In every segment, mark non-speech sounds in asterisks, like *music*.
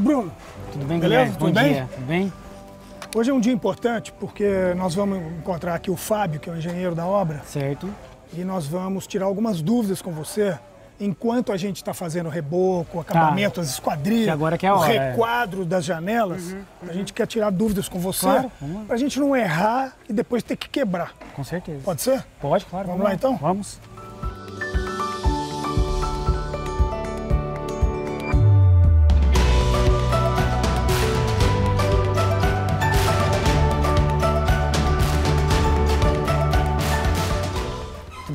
Bruno. Tudo bem, Beleza? Guilherme? Tudo Bom bem? dia. Tudo bem? Hoje é um dia importante porque nós vamos encontrar aqui o Fábio, que é o engenheiro da obra, Certo. e nós vamos tirar algumas dúvidas com você enquanto a gente está fazendo o reboco, o acabamento, as esquadrias, agora que é a o hora, é. requadro das janelas. A gente quer tirar dúvidas com você Claro, vamos para a gente não errar e depois ter que quebrar. Com certeza. Pode ser? Pode, claro. Vamos lá, então? Vamos.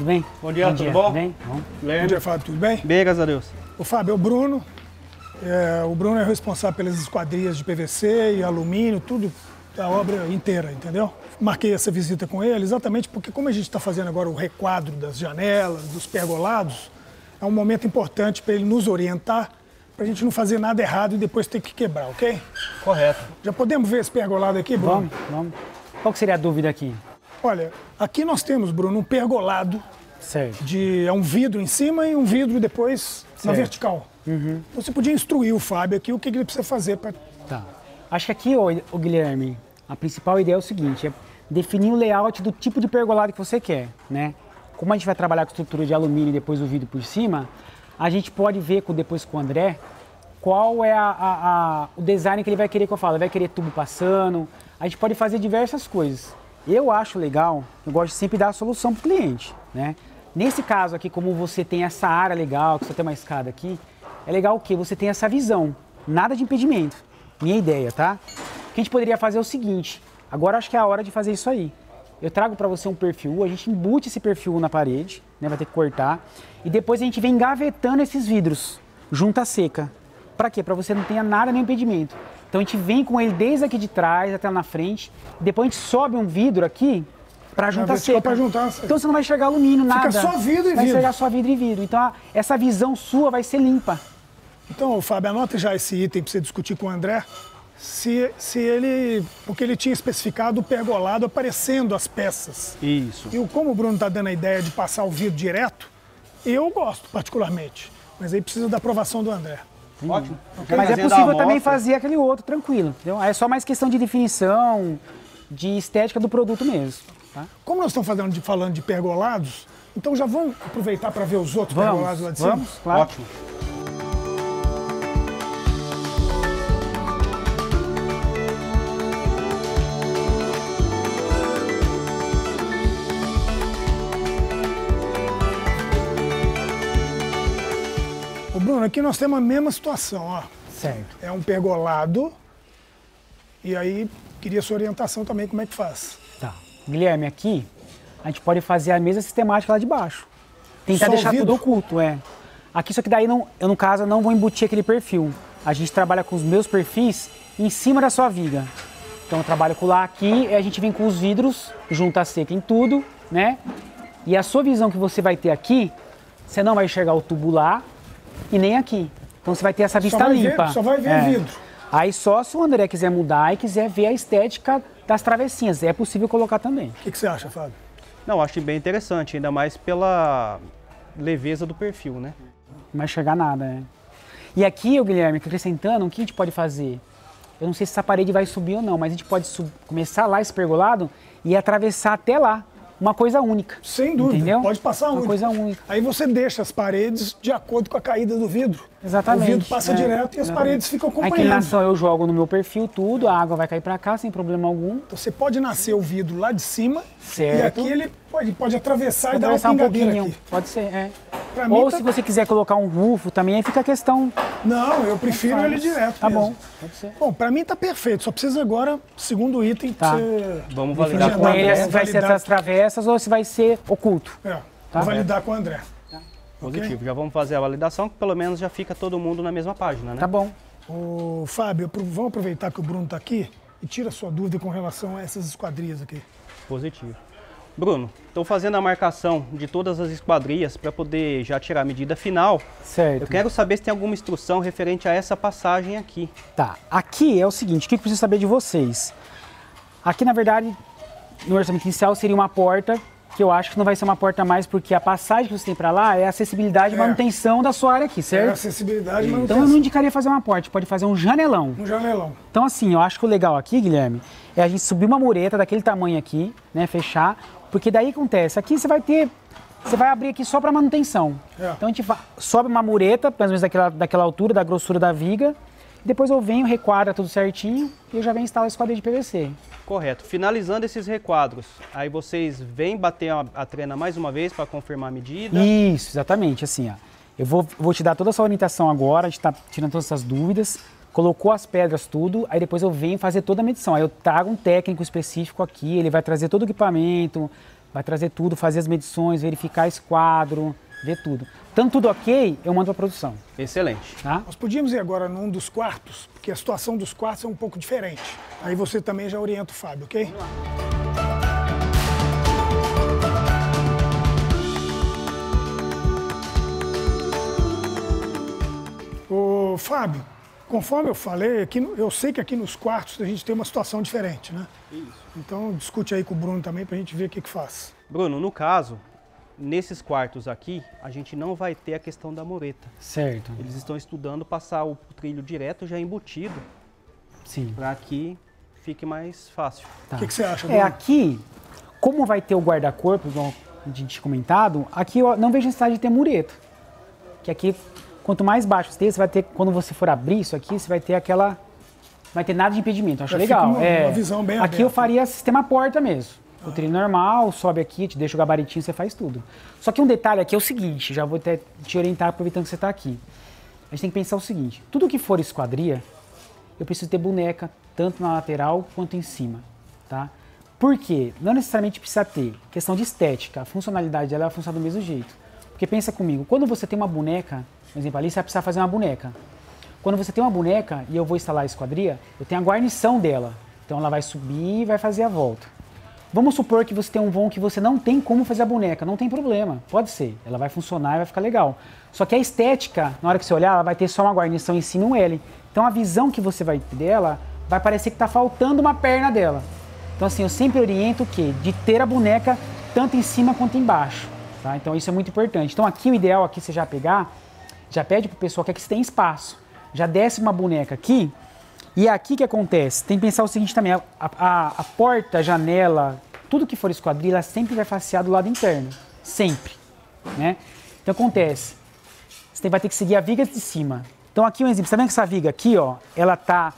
Bem? Bom dia, tudo bom? bem? Bom. Bom dia, Fábio. Tudo bem? Bem, graças a Deus. O Fábio é o Bruno. É, o Bruno é responsável pelas esquadrias de PVC e alumínio, tudo da obra inteira, entendeu? Marquei essa visita com ele exatamente porque, como a gente está fazendo agora o requadro das janelas, dos pergolados, é um momento importante para ele nos orientar, para a gente não fazer nada errado e depois ter que quebrar, ok? Correto. Já podemos ver esse pergolado aqui, Bruno? Vamos, vamos. Qual que seria a dúvida aqui? Olha, aqui nós temos, Bruno, um pergolado Certo. de é um vidro em cima e um vidro depois na Certo. vertical. Então, Você podia instruir o Fábio aqui o que ele precisa fazer para Tá. Acho que aqui, ô, ô, Guilherme, a principal ideia é o seguinte, é definir o layout do tipo de pergolado que você quer, né? Como a gente vai trabalhar com estrutura de alumínio e depois o vidro por cima, a gente pode ver com, depois com o André qual é a- a- a- o design que ele vai querer que eu fale. Ele vai querer tubo passando, a gente pode fazer diversas coisas. Eu acho legal, eu gosto de sempre dar a solução para o cliente, né? Nesse caso aqui, como você tem essa área legal, que você tem uma escada aqui, é legal o quê? Você tem essa visão, nada de impedimento. Minha ideia, tá? O que a gente poderia fazer é o seguinte, agora acho que é a hora de fazer isso aí. Eu trago para você um perfil, a gente embute esse perfil na parede, né? Vai ter que cortar. E depois a gente vem engavetando esses vidros, junta seca. Para quê? Para você não tenha nada nem impedimento. Então a gente vem com ele desde aqui de trás até lá na frente. Depois a gente sobe um vidro aqui para junta vertical seca. pra juntar seca. Então você não vai enxergar alumínio, nada. só vidro e vai vidro. enxergar só vidro e vidro. Então a- essa visão sua vai ser limpa. Então, Fábio, anota já esse item para você discutir com o André. Se, se ele. Porque ele tinha especificado o pergolado aparecendo as peças. Isso. E o- como o Bruno está dando a ideia de passar o vidro direto, eu gosto particularmente. Mas aí precisa da aprovação do André. Ótimo. Mas é possível também fazer aquele outro, tranquilo. Entendeu? Aí É só mais questão de definição, de estética do produto mesmo. Tá? Como nós estamos falando de, falando de pergolados, então já vamos aproveitar para ver os outros pergolados lá de cima? vamos, claro. Ótimo. Bruno, aqui nós temos a mesma situação, ó. Certo. É um pergolado. E aí, queria sua orientação também, como é que faz? Tá. Guilherme, aqui a gente pode fazer a mesma sistemática lá de baixo. Tentar Só deixar vidro? tudo oculto, é. Aqui, só que daí, não, eu no caso, não vou embutir aquele perfil. A gente trabalha com os meus perfis em cima da sua viga. Então eu trabalho com lá aqui, e a gente vem com os vidros, junta seca em tudo, né? E a sua visão que você vai ter aqui, você não vai enxergar o tubo lá e nem aqui. Então você vai ter essa vista ver- limpa. só vai ver É. vidro. Aí só se o André quiser mudar e quiser ver a estética das travessinhas, é possível colocar também. O que, que você acha, Fábio? Não, acho bem interessante, ainda mais pela leveza do perfil, né? Não vai enxergar nada, né? E aqui, o Guilherme, acrescentando, o que a gente pode fazer? Eu não sei se essa parede vai subir ou não, mas a gente pode começar lá esse pergolado e atravessar até lá. Uma coisa única. Sem dúvida, Entendeu? pode passar Uma único. coisa única. Aí você deixa as paredes de acordo com a caída do vidro. Exatamente. O vidro passa é, direto e as exatamente. paredes ficam A acompanhando. inclinação eu jogo no meu perfil tudo, a água vai cair pra cá sem problema algum. Então você pode nascer o vidro lá de cima Certo. e aqui ele pode, pode atravessar e dar uma Atravessar um pouquinho. aqui. Pode ser, é. Pra mim Ou tá- se você quiser colocar um rufo também, aí fica a questão. Não, eu prefiro ele direto Tá mesmo. bom, pode ser. Bom, pra mim tá perfeito. Só precisa agora, segundo item, Tá. você... Vamos validar com Tá ele se vai ser validar. essas travessas ou se vai ser oculto. É, Tá. vou validar com o André. Positivo. Já vamos fazer a validação, que pelo menos já fica todo mundo na mesma página, né? Tá bom. Ô, Fábio, vamos aproveitar que o Bruno tá aqui e tira sua dúvida com relação a essas esquadrias aqui. Positivo. Bruno, estou fazendo a marcação de todas as esquadrias para poder já tirar a medida final. Certo. Eu quero saber se tem alguma instrução referente a essa passagem aqui. Tá, aqui é o seguinte, o que eu preciso saber de vocês? Aqui, na verdade, no orçamento inicial seria uma porta que eu acho que não vai ser uma porta mais, porque a passagem que você tem para lá é a acessibilidade e É. manutenção da sua área aqui, É certo? acessibilidade, Então mas eu não indicaria fazer uma porta, pode fazer um janelão. um janelão. Então, assim, eu acho que o legal aqui, Guilherme, é a gente subir uma mureta daquele tamanho aqui, né? Fechar, porque daí acontece. Aqui você vai ter. Você vai abrir aqui só para manutenção. É. Então a gente sobe uma mureta, ou menos daquela, daquela altura, da grossura da viga. Depois eu venho, requadra tudo certinho e eu já venho instalar esse quadro de PVC. Correto. Finalizando esses requadros, aí vocês vêm bater a, a trena mais uma vez para confirmar a medida. Isso, exatamente, assim, ó. Eu vou, vou te dar toda essa orientação agora, a gente tá tirando todas essas dúvidas, colocou as pedras, tudo, aí depois eu venho fazer toda a medição. Aí eu trago um técnico específico aqui, ele vai trazer todo o equipamento, vai trazer tudo, fazer as medições, verificar esse quadro, ver tudo. Tanto tudo ok, eu mando pra produção, Excelente. tá? Nós podíamos ir agora num dos quartos, porque a situação dos quartos é um pouco diferente. Aí você também já orienta o Fábio, ok? Ô, Fábio, conforme eu falei, aqui eu sei que aqui nos quartos a gente tem uma situação diferente, né? Isso. Então discute aí com o Bruno também pra gente ver o que que faz. Bruno, no caso, nesses quartos aqui, a gente não vai ter a questão da mureta. Certo, Eles estão estudando passar o trilho direto já embutido sim. para que fique mais fácil. Tá. O que que você acha, É, Bruno? aqui, como vai ter o guarda-corpo, igual a gente tinha comentado, aqui eu não vejo necessidade de ter mureta. Que aqui, quanto mais baixo você tem, você vai ter, quando você for abrir isso aqui, você vai ter aquela. Vai ter nada de impedimento, eu acho Já fica legal. uma- é, uma visão bem Aqui eu aberta. faria sistema porta mesmo. O trilho normal, sobe aqui, te deixa o gabaritinho, você faz tudo. Só que um detalhe aqui é o seguinte, já vou até te orientar aproveitando que você está aqui. A gente tem que pensar o seguinte, tudo que for esquadria, eu preciso ter boneca tanto na lateral quanto em cima, tá? Por quê? Não necessariamente precisa ter. Questão de estética, a funcionalidade dela vai funcionar do mesmo jeito. Porque pensa comigo, quando você tem uma boneca, por exemplo, ali você vai precisar fazer uma boneca. Quando você tem uma boneca e eu vou instalar a esquadria, eu tenho a guarnição dela. Então ela vai subir e vai fazer a volta. Vamos supor que você tem um vão que você não tem como fazer a boneca, não tem problema, pode ser, ela vai funcionar e vai ficar legal. Só que a estética, na hora que você olhar, ela vai ter só uma guarnição em cima e um L. Então a visão que você vai ter dela vai parecer que está faltando uma perna dela. Então assim, eu sempre oriento o quê? De ter a boneca tanto em cima quanto embaixo. Tá? Então isso é muito importante. Então aqui o ideal aqui você já pegar, já pede pro pessoal que aqui você tem espaço. Já desce uma boneca aqui, e aqui que acontece? Tem que pensar o seguinte também: a, a- a porta, a janela, tudo que for esquadrilha sempre vai facear do lado interno. Sempre. Né? Então acontece. Você vai ter que seguir a viga de cima. Então aqui um exemplo, você tá vendo que essa viga aqui, ó, ela tá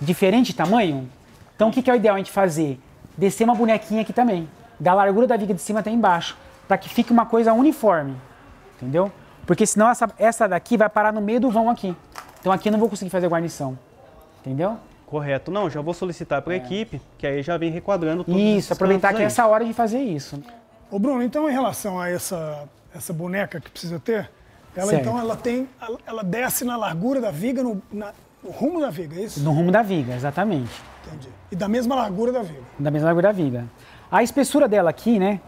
diferente de tamanho? Então o que, que é o ideal a gente fazer? Descer uma bonequinha aqui também. Da largura da viga de cima até embaixo. para que fique uma coisa uniforme. Entendeu? Porque senão essa, essa daqui vai parar no meio do vão aqui. Então aqui eu não vou conseguir fazer guarnição. Entendeu? Correto. Não, já vou solicitar para a equipe, que aí já vem requadrando tudo. Isso, aproveitar que é essa hora de fazer isso. Ô Bruno, então em relação a essa, essa boneca que precisa ter, ela Certo. então ela tem. Ela, ela desce na largura da viga, no, na- no rumo da viga, é isso? No rumo da viga, exatamente. Entendi. E da mesma largura da viga. Da mesma largura da viga. A espessura dela aqui, né?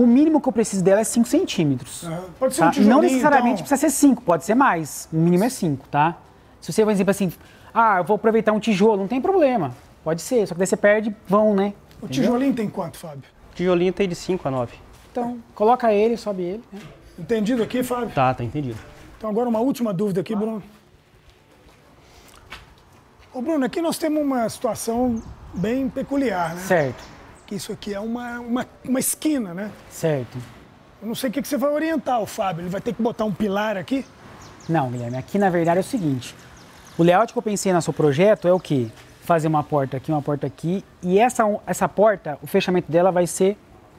O mínimo que eu preciso dela é 5 centímetros. Aham. Pode ser tá? um tijolinho, Não necessariamente então. precisa ser 5, pode ser mais. O mínimo é 5, tá? Se você, por exemplo, assim, ah, eu vou aproveitar um tijolo, não tem problema. Pode ser, só que daí você perde vão, né? O tijolinho tem quanto, Fábio? Tijolinho tem de 5 a 9. Então, coloca ele, sobe ele. né? Entendido aqui, Fábio? Tá, tá entendido. Então agora uma última dúvida aqui, Bruno. Ô Bruno, aqui nós temos uma situação bem peculiar, né? Certo, Que isso aqui é uma, uma, uma esquina, né? certo. Eu não sei o que, que você vai orientar o Fábio. Ele vai ter que botar um pilar aqui? Não, Guilherme, aqui na verdade é o seguinte. O layout que eu pensei no seu projeto é o quê? Fazer uma porta aqui, uma porta aqui. E essa, essa porta, o fechamento dela vai ser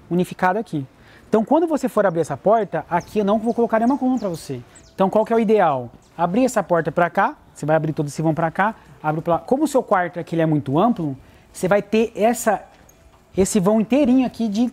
unificado aqui. Então, quando você for abrir essa porta, aqui eu não vou colocar nenhuma coluna para você. Então, qual que é o ideal? Abrir essa porta para cá, você vai abrir todo esse vão para cá, abre pra lá. Como o seu quarto aqui ele é muito amplo, você vai ter essa, esse vão inteirinho aqui de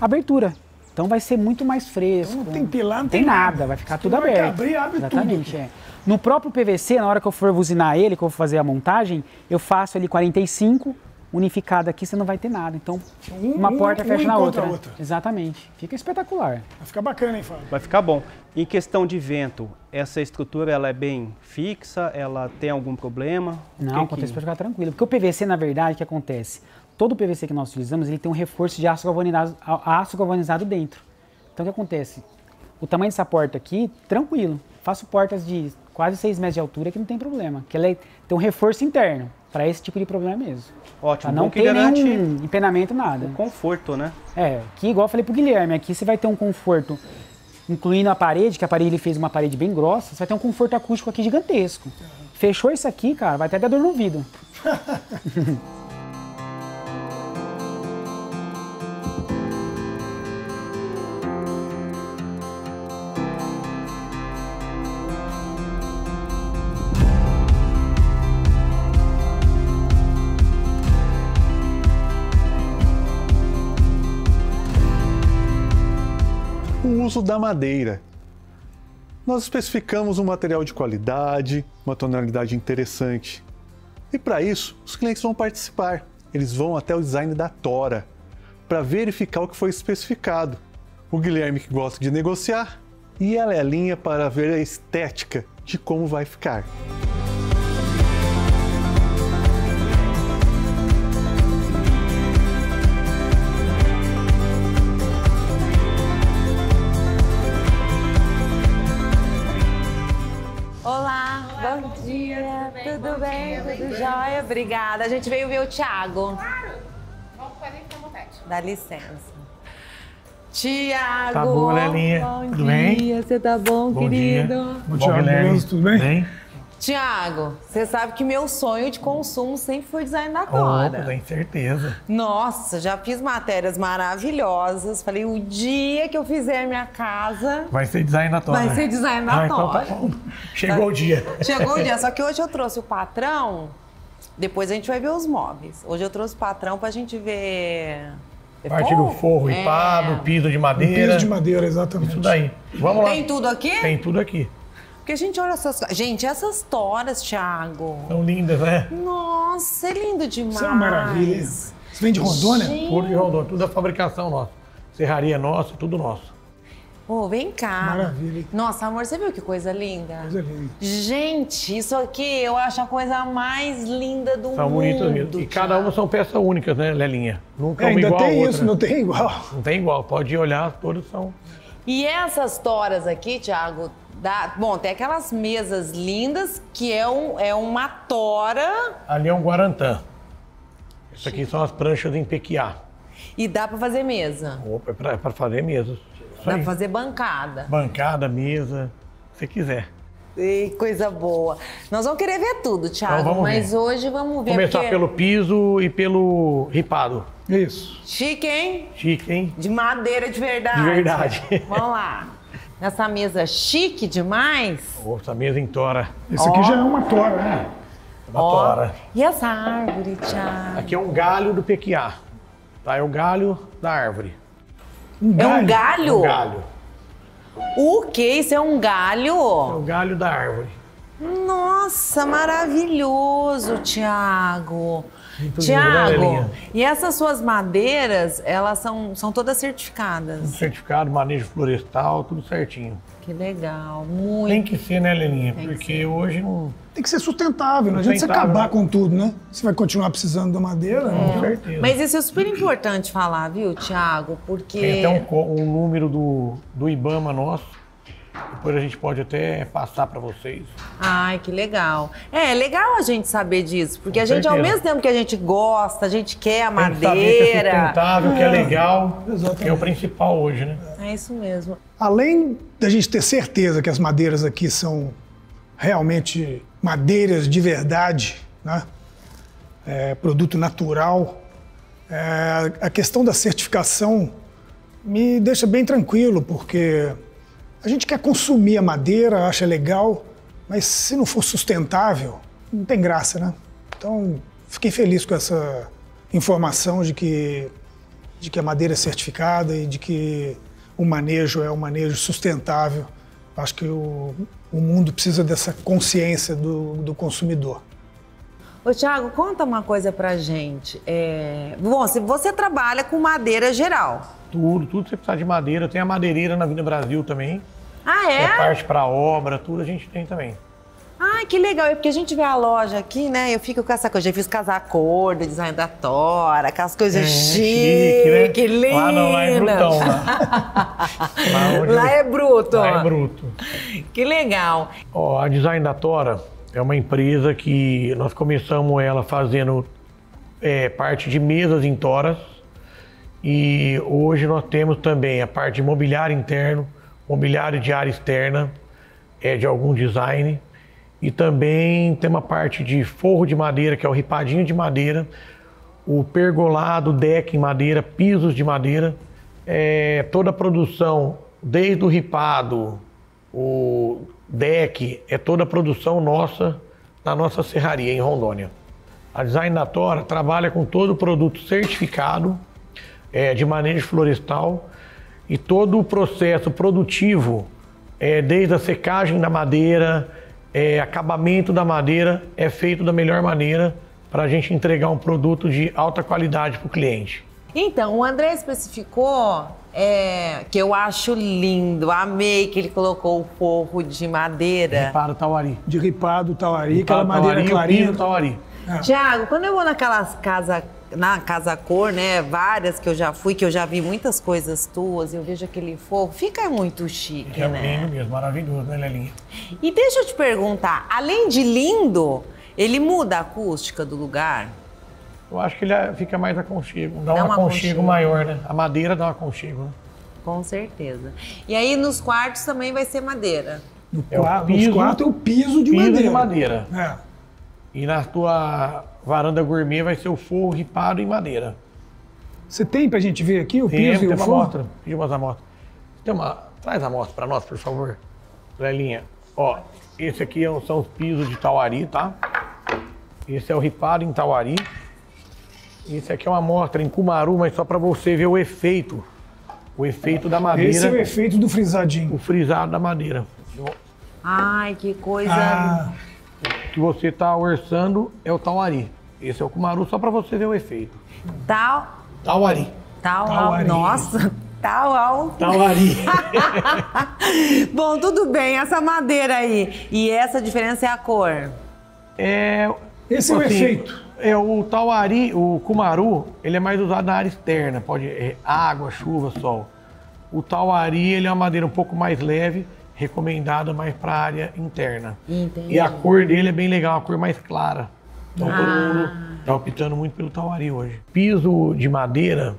abertura. Então vai ser muito mais fresco. Não tem pilar, não tem tem nada, nada. vai ficar tudo tu vai aberto. abrir, abre tudo Exatamente, aqui. é. No próprio PVC, na hora que eu for buzinar ele, que eu for fazer a montagem, eu faço ali 45, unificado aqui, você não vai ter nada. Então, Um- uma um- porta um fecha na encontra outra. outra. Exatamente. Fica espetacular. Vai ficar bacana, hein, Fábio? Vai ficar bom. Em questão de vento, essa estrutura ela é bem fixa? Ela tem algum problema? Não, que acontece que... para ficar tranquilo. Porque o PVC, na verdade, o que acontece? Todo PVC que nós utilizamos, ele tem um reforço de aço galvanizado, aço galvanizado dentro. Então o que acontece? O tamanho dessa porta aqui, tranquilo. Faço portas de quase 6 metros de altura que não tem problema. Que ela é, tem um reforço interno para esse tipo de problema mesmo. Ótimo. Pra não garante nenhum empenamento, nada. o conforto, né? É, que igual eu falei pro Guilherme, aqui você vai ter um conforto, incluindo a parede, que a parede ele fez uma parede bem grossa, você vai ter um conforto acústico aqui gigantesco. Fechou isso aqui, cara, vai até dar dor no ouvido. *laughs* uso da madeira. Nós especificamos um material de qualidade, uma tonalidade interessante. E para isso, os clientes vão participar. Eles vão até o design da tora para verificar o que foi especificado. O Guilherme que gosta de negociar e ela é a linha para ver a estética de como vai ficar. Obrigada. A gente veio ver o Thiago. Vamos fazer à vontade. Dá licença. Tiago! Tá bom, Lelinha? Bom Tudo dia, bem? você tá bom, Bom querido? dia. Bom dia, beleza? Tudo bem? Tiago, você sabe que meu sonho de consumo sempre foi design da Tora. tem certeza. Nossa, já fiz matérias maravilhosas. Falei, o dia que eu fizer minha casa, Vai ser design da Tora. Vai ser design da ah, então tá. Chegou o dia. Chegou o dia, só que hoje eu trouxe o patrão, depois a gente vai ver os móveis. Hoje eu trouxe o patrão pra gente ver. ver Parte do forro É. ripado, piso de madeira. Piso de madeira, exatamente. Isso daí. Vamos lá. Tem tudo aqui? Tem tudo aqui. Porque a gente olha essas. Gente, essas toras, Thiago. São lindas, né? Nossa, é lindo demais. Isso é uma maravilha. Você vem de Rondônia? Tudo de Rondônia, tudo da fabricação nossa. Serraria nossa, tudo nosso. Ô, vem cá. Maravilha, hein? Nossa, amor, você viu que coisa linda? Coisa linda. Gente, isso aqui eu acho a coisa mais linda do São mundo. bonitas mesmo. E cada uma são peças únicas, né, Lelinha? Nunca É, uma ainda igual tem outra. isso, não tem igual. Não tem igual. Pode olhar, todas são. E essas toras aqui, Thiago, dá... bom, tem aquelas mesas lindas que é, um, é uma tora Ali é um Guarantã. Isso aqui são as pranchas em pequiá. e dá pra fazer mesa. Opa, é pra, é pra fazer mesas. Isso Dá pra fazer bancada. Bancada, mesa, se quiser. Ei, coisa boa. Nós vamos querer ver tudo, Thiago, Então vamos mas ver. hoje vamos ver. Começar porque- pelo piso e pelo ripado. Isso. Chique, hein? Chique, hein? De madeira de verdade. De verdade. Vamos lá. Essa mesa chique demais. Ô, Essa mesa em tora. Isso aqui já é uma tora, né? Uma Ó. tora. E essa árvore, Thiago? Aqui é um galho do pequiá. Tá? É o galho da árvore. Um É um galho. galho? Um galho. O que? Isso é um galho? É o galho da árvore. Nossa, maravilhoso, Tiago. Né, Tiago, Lelinha? e essas suas madeiras, elas são, são todas certificadas. Certificado, manejo florestal, tudo certinho. Que legal, muito. Tem que ser, né, Leninha? Tem que Porque hoje não. Tem que ser sustentável, não adianta você acabar com tudo, né? Você vai continuar precisando da madeira. né? Com certeza. Mas isso é super importante falar, viu, Tiago? Porque. Tem até um, um número do, do Ibama nosso. Depois a gente pode até passar para vocês. Ai, que legal. É, é legal a gente saber disso, porque Com a gente, ao certeza. mesmo tempo que a gente gosta, a gente quer a Tem que saber que é madeira. sustentável, que é legal, exatamente. que é o principal hoje, né? É isso mesmo. Além da gente ter certeza que as madeiras aqui são realmente madeiras de verdade, né? É, produto natural, é, a questão da certificação me deixa bem tranquilo, porque a gente quer consumir a madeira, acha legal, mas se não for sustentável, não tem graça, né? Então, fiquei feliz com essa informação de que, de que a madeira é certificada e de que o manejo é um manejo sustentável. Acho que o, o mundo precisa dessa consciência do, do consumidor. Ô, Tiago, conta uma coisa pra gente. É... Bom, se você trabalha com madeira geral. Tudo, tudo você precisar de madeira. Tem a madeireira na Avenida Brasil também. Ah, É é? parte para obra, tudo a gente tem também. Ai, que legal. É porque a gente vê a loja aqui, né? Eu fico com essa coisa. Já fiz casar cor, do design da Tora, aquelas coisas É, chique, né? lindas. Lá não, lá é brutão, lá. *laughs* Lá onde- Lá é bruto. Lá é bruto. Que legal. Ó, a Design da Tora é uma empresa que nós começamos ela fazendo é, parte de mesas em toras e hoje nós temos também a parte de mobiliário interno, mobiliário de área externa, é de algum design e também tem uma parte de forro de madeira, que é o ripadinho de madeira, o pergolado, deck em madeira, pisos de madeira, é, toda a produção, desde o ripado, o deck, é toda a produção nossa na nossa serraria em Rondônia. A Design da Tora trabalha com todo o produto certificado é, de manejo florestal e todo o processo produtivo, é, desde a secagem da madeira, é, acabamento da madeira, é feito da melhor maneira para a gente entregar um produto de alta qualidade para o cliente. Então, o André especificou é, que eu acho lindo. Amei que ele colocou o forro de madeira. Para o Tauari. De ripado, tauari, aquela Para o madeira Tauari, clarinha. Tauari. Tiago, quando eu vou naquelas casas, na Casa Cor, né, várias que eu já fui, que eu já vi muitas coisas tuas, eu vejo aquele forro, fica muito chique, É né? lindo mesmo, maravilhoso, né, Lelinha? E deixa eu te perguntar, além de lindo, ele muda a acústica do lugar? Eu acho que ele é- fica mais aconchego, dá, Dá um aconchego aconchego. maior, né? A madeira dá um aconchego, né? Com certeza. E aí nos quartos também vai ser madeira. No É o piso- nos quartos é o piso de piso madeira. de madeira. É. E na tua varanda gourmet vai ser o forro ripado em madeira. Você tem pra gente ver aqui o Tem, piso tem e o uma forro? amostra. Pedimos a amostra. Tem uma... Traz a amostra para nós, por favor. Lelinha. Ó, esse aqui é são os pisos de Tauari, tá? Esse é o ripado em Tauari. Esse aqui é uma amostra em Cumaru, mas só para você ver o efeito. O efeito da madeira. Esse é o efeito do frisadinho. o frisado da madeira. Ai, que coisa. Ah, que você está orçando é o Tauari. Esse é o Cumaru, só para você ver o efeito. Tal, Tauari. tal, Tauari. nossa, tal alto. Tauari. *laughs* Bom, tudo bem, essa madeira aí. E essa diferença é a cor. É, Esse é o assim, efeito. É o Tauari, o Kumaru, ele é mais usado na área externa, pode é, água, chuva, sol. O Tauari, ele é uma madeira um pouco mais leve, recomendada mais para a área interna. Entendi. E a cor dele é bem legal, uma cor mais clara. Então todo Ah. mundo está optando muito pelo Tauari hoje. Piso de madeira,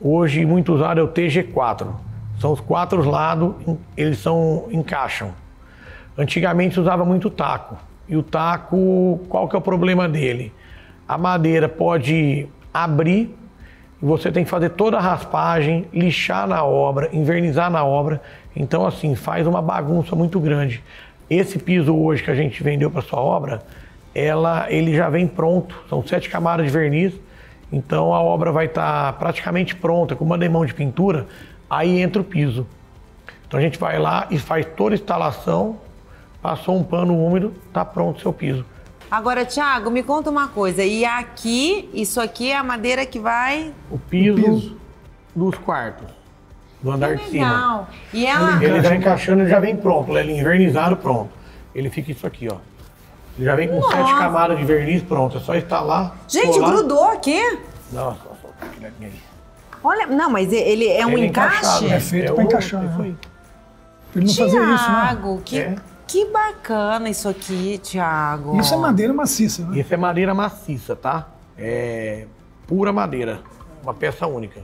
hoje muito usado é o TG4. São os quatro lados, eles são encaixam. Antigamente se usava muito taco. E o taco, qual que é o problema dele? A madeira pode abrir e você tem que fazer toda a raspagem, lixar na obra, invernizar na obra. Então, assim, faz uma bagunça muito grande. Esse piso hoje que a gente vendeu para sua obra, ela, ele já vem pronto. São sete camadas de verniz. Então a obra vai estar praticamente pronta, com uma demão de pintura. Aí entra o piso. Então a gente vai lá e faz toda a instalação, passou um pano úmido, tá pronto o seu piso. Agora, Thiago, me conta uma coisa. E aqui, isso aqui é a madeira que vai. O piso, piso. dos quartos, do andar de cima. Legal. E ela. Ele já encaixando, ele já vem pronto, ele é invernizado pronto. Ele fica isso aqui, ó. Ele já vem com Nossa. sete camadas de verniz pronto, é só instalar. Gente, colar. grudou aqui? Nossa, ali. Olha, não, mas ele é um Ele encaixe? encaixado, É feito o- pra encaixar, né? ele não fazer isso, né? Tiago, que, É. que bacana isso aqui, Tiago. Isso é madeira maciça, né? Isso é madeira maciça, tá? É pura madeira, uma peça única.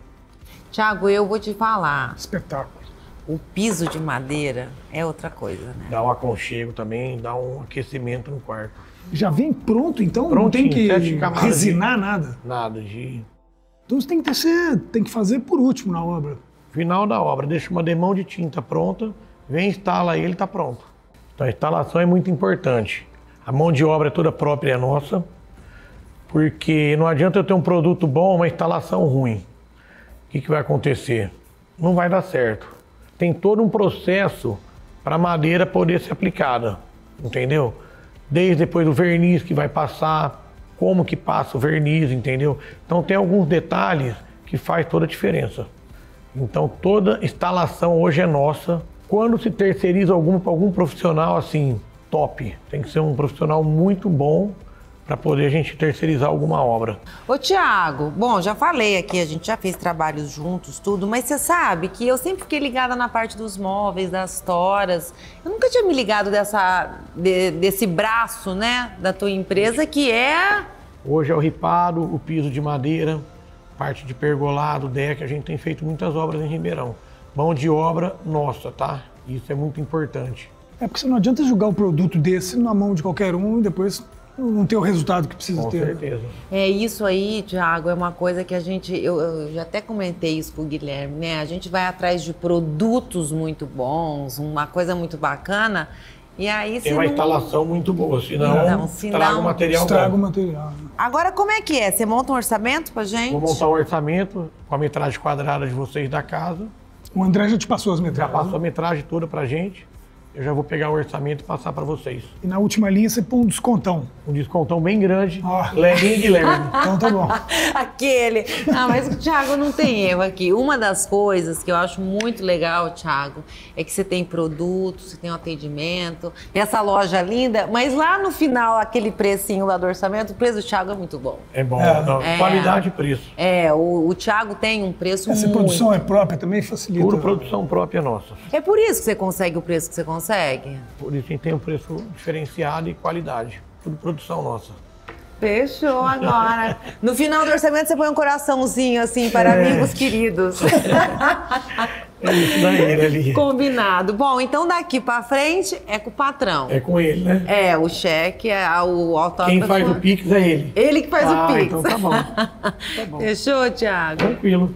Tiago, eu vou te falar. Espetáculo. O piso de madeira é outra coisa, né? Dá um aconchego também, dá um aquecimento no quarto. Já vem pronto, então? não tem que resinar nada. Nada de Então você tem que, ter, tem que fazer por último na obra. Final da obra, deixa uma demão de tinta pronta, vem, instala ele, tá pronto. Então a instalação é muito importante. A mão de obra é toda própria nossa, porque não adianta eu ter um produto bom, uma instalação ruim. Que, que vai acontecer? Não vai dar certo. Tem todo um processo para a madeira poder ser aplicada, entendeu? Desde depois do verniz que vai passar, como que passa o verniz, entendeu? Então tem alguns detalhes que faz toda a diferença. Então toda instalação hoje é nossa. Quando se terceiriza algum para algum profissional assim top. Tem que ser um profissional muito bom para poder a gente terceirizar alguma obra. Ô, Tiago, bom, já falei aqui, a gente já fez trabalhos juntos, tudo, mas você sabe que eu sempre fiquei ligada na parte dos móveis, das toras. Eu nunca tinha me ligado dessa, de- desse braço, né, da tua empresa, que é. Hoje é o ripado, o piso de madeira, parte de pergolado, deck. A gente tem feito muitas obras em Ribeirão. Mão de obra nossa, tá? Isso é muito importante. É porque não adianta julgar o produto desse na mão de qualquer um e depois não ter o resultado que precisa Com ter. certeza. É isso aí, Tiago, é uma coisa que a gente. Eu, eu já até comentei isso com o Guilherme, né? A gente vai atrás de produtos muito bons, uma coisa muito bacana. E aí, se Tem uma não- instalação muito boa, senão Então, se traga não- o material Estraga o material. né? Agora, como é que é? Você monta um orçamento pra gente? Vou montar um orçamento com a metragem quadrada de vocês da casa. O André já te passou as Já metragens. passou a metragem toda pra gente. Eu já vou pegar o orçamento e passar para vocês. E na última linha você põe um descontão. Um descontão bem grande. Ó. Levinho Guilherme. *laughs* Então tá bom. *laughs* Aquele. Ah, mas o Thiago não tem erro aqui. Uma das coisas que eu acho muito legal, Thiago, é que você tem produtos, você tem um atendimento, tem essa loja linda, mas lá no final, aquele precinho lá do orçamento, o preço do Thiago é muito bom. É bom. É. não, É. Qualidade e preço. É, o, o Thiago tem um preço Essa muito. produção é própria também facilita. Puro produção própria nossa. É por isso que você consegue o preço que você consegue? Por isso a gente tem um preço diferenciado e qualidade. Tudo produção nossa. Fechou agora. *laughs* No final do orçamento você põe um coraçãozinho assim para amigos queridos. *laughs* É isso daí, né, ali. Combinado. Bom, então daqui pra frente é com o patrão. É com ele, né? É, o cheque, é o autógrafo. Quem faz o Pix é ele. Ele que faz ah, o Pix. então tá bom. *laughs* Tá bom. Fechou, Thiago? Tranquilo.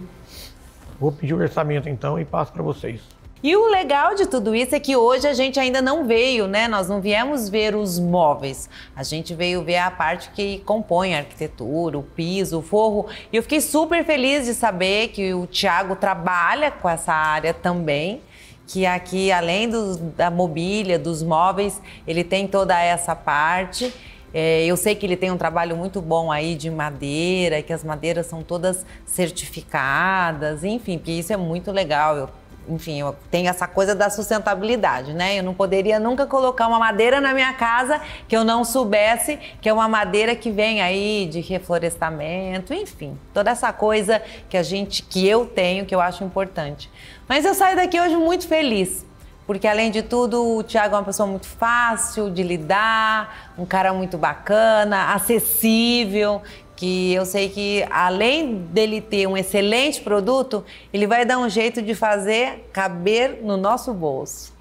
Vou pedir o orçamento então e passo para vocês. E o legal de tudo isso é que hoje a gente ainda não veio, né? Nós não viemos ver os móveis. A gente veio ver a parte que compõe a arquitetura, o piso, o forro. E eu fiquei super feliz de saber que o Thiago trabalha com essa área também. Que aqui, além dos- da mobília, dos móveis, ele tem toda essa parte. É, eu sei que ele tem um trabalho muito bom aí de madeira, que as madeiras são todas certificadas, enfim, porque isso é muito legal. Eu enfim, eu tenho essa coisa da sustentabilidade, né? Eu não poderia nunca colocar uma madeira na minha casa que eu não soubesse que é uma madeira que vem aí de reflorestamento, enfim, toda essa coisa que a gente, que eu tenho, que eu acho importante. Mas eu saio daqui hoje muito feliz. Porque, além de tudo, o Thiago é uma pessoa muito fácil de lidar, um cara muito bacana, acessível, que eu sei que, além dele ter um excelente produto, ele vai dar um jeito de fazer caber no nosso bolso.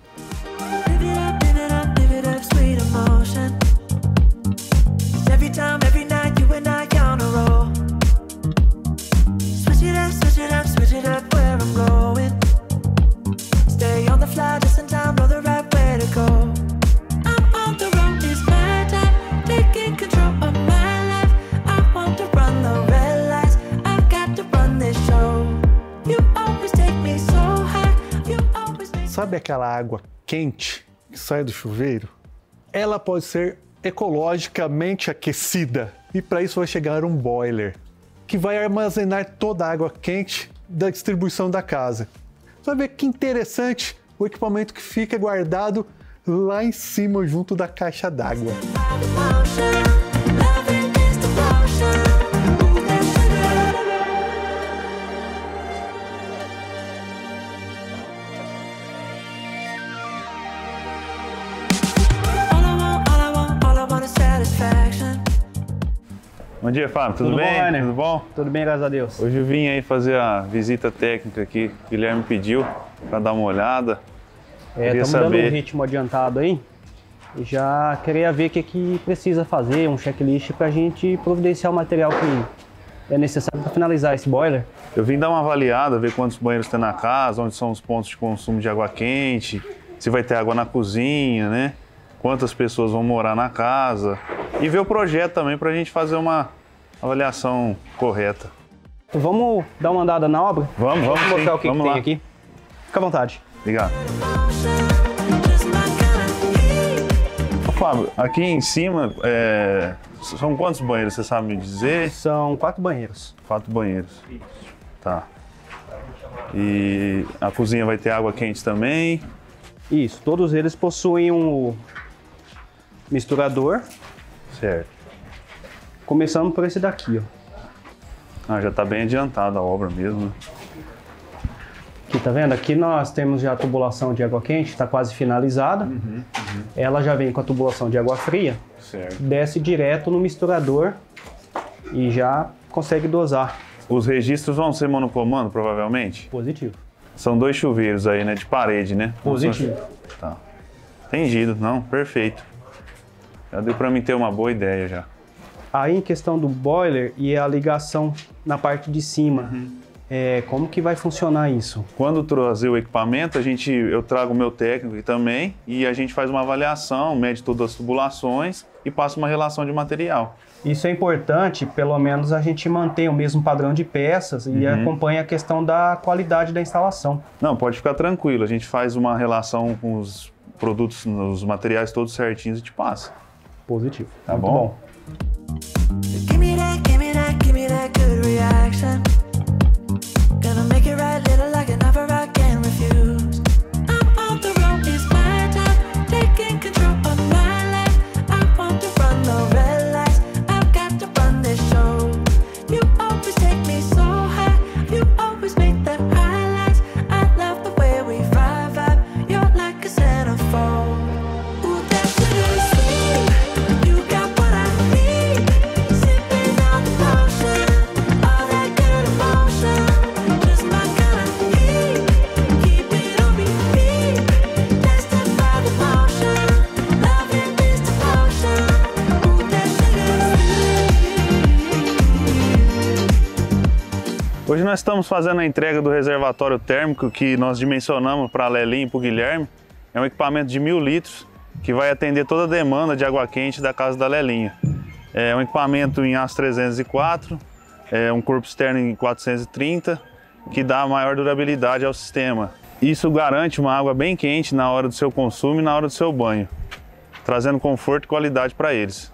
Sabe aquela água quente que sai do chuveiro? Ela pode ser ecologicamente aquecida e para isso vai chegar um boiler que vai armazenar toda a água quente da distribuição da casa. Você vai ver que interessante o equipamento que fica guardado lá em cima junto da caixa d'água. Bom dia, Fábio. Tudo, Tudo bom, bem? Werner? Tudo bom? Tudo bem, graças a Deus. Hoje eu vim aí fazer a visita técnica aqui. O Guilherme pediu para dar uma olhada. É, estamos dando saber- um ritmo adiantado aí. Já queria ver o que, que precisa fazer, um checklist para a gente providenciar o material que é necessário para finalizar esse boiler. Eu vim dar uma avaliada, ver quantos banheiros tem na casa, onde são os pontos de consumo de água quente, se vai ter água na cozinha, né? Quantas pessoas vão morar na casa. E ver o projeto também para a gente fazer uma avaliação correta. Vamos dar uma andada na obra? Vamos, vamos Vamos mostrar sim. o que, que tem aqui. Fica à vontade. Obrigado. Ô, Fábio, aqui em cima, é, são quantos banheiros, você sabe me dizer? São quatro banheiros. Quatro banheiros. Tá. E a cozinha vai ter água quente também. Isso, todos eles possuem um, misturador. Certo. Começando por esse daqui, ó. Ah, já está bem adiantada a obra mesmo. né? Aqui, tá vendo? Aqui nós temos já a tubulação de água quente, está quase finalizada. Ela já vem com a tubulação de água fria, Certo. desce direto no misturador e já consegue dosar. Os registros vão ser monocomando, provavelmente? Positivo. São dois chuveiros aí, né? De parede, né? Positivo. Tá. Entendido. Não, perfeito. Já deu para mim ter uma boa ideia já. Aí em questão do boiler e a ligação na parte de cima, é, como que vai funcionar isso? Quando trazer o equipamento, a gente, eu trago o meu técnico aqui também e a gente faz uma avaliação, mede todas as tubulações e passa uma relação de material. Isso é importante, pelo menos a gente manter o mesmo padrão de peças e acompanha a questão da qualidade da instalação. Não, pode ficar tranquilo. A gente faz uma relação com os produtos, os materiais todos certinhos e te passa. Positivo. Tá Muito bom? Give me that, give me that, give me that good reaction. Nós estamos fazendo a entrega do reservatório térmico que nós dimensionamos para a Lelinho e para o Guilherme. É um equipamento de mil litros que vai atender toda a demanda de água quente da casa da Lelinho. É um equipamento em aço 304, é um corpo externo em 430, que dá maior durabilidade ao sistema. Isso garante uma água bem quente na hora do seu consumo e na hora do seu banho, trazendo conforto e qualidade para eles.